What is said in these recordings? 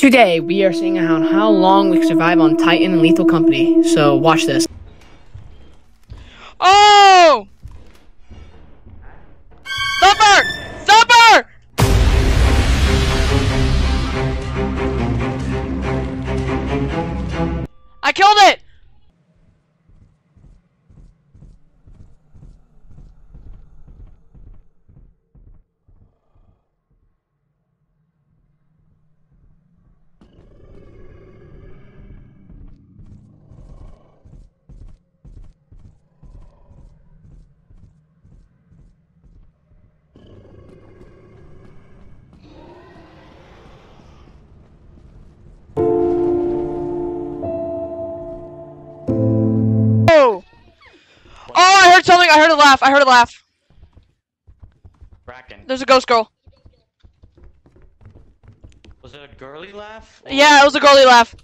Today, we are seeing how, how long we can survive on Titan and Lethal Company. So, watch this. Oh! Thumper! Thumper! I killed it! I heard something. I heard a laugh. I heard a laugh. Bracken. There's a ghost girl. Was it a girly laugh? or- Yeah, it was a girly laugh.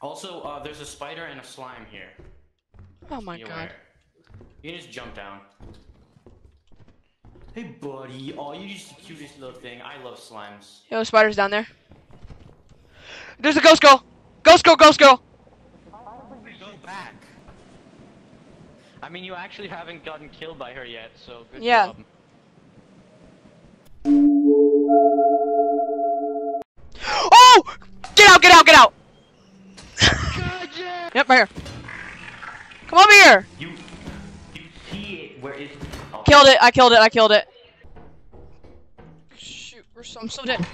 Also, uh, there's a spider and a slime here. Oh my Be god. aware. You can just jump down. Hey, buddy. Oh, you just the cutest little thing. I love slimes. Yo, spider's down there. There's a ghost girl. Ghost girl, ghost girl. Go back. I mean, you actually haven't gotten killed by her yet, so good Yeah. job. Oh! Get out, get out, get out! Yep, right here. Come over here! You, you see it? Where is? Oh, Killed it, I killed it, I killed it. Shoot, we're so, I'm so dead.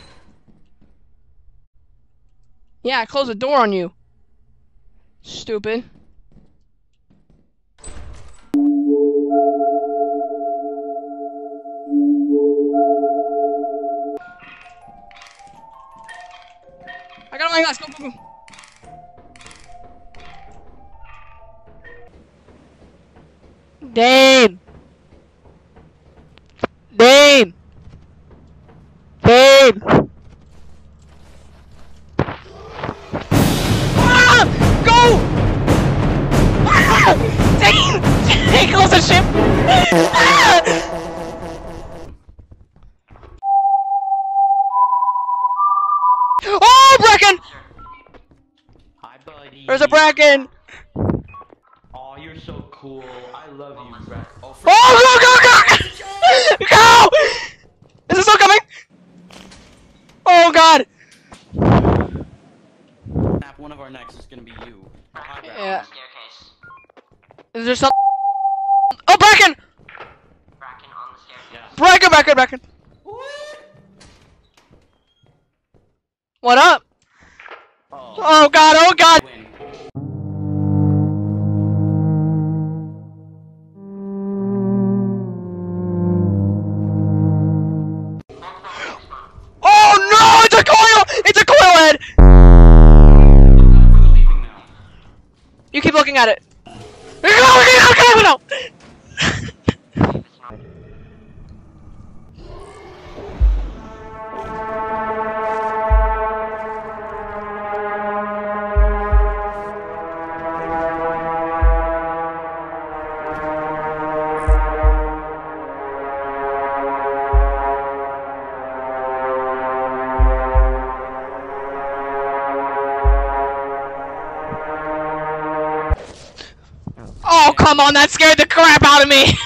Yeah, I closed the door on you. Stupid. My glass, go, go, go. Dame! Dame! Dame! Bracken! Hi, buddy. There's a Bracken! Oh, you're so cool. I love you, Bracken. Oh, Oh, go, go, go! Go! Is it still coming? Oh, God! snap, one of our next is gonna be you. Hi, Yeah. Is there some? Oh, Bracken! Yeah. Bracken, Bracken, Bracken. What up? Oh. God, oh, God! Oh, no! It's a coil! It's a coil. You keep looking at it. No, no, come on, that scared the crap out of me!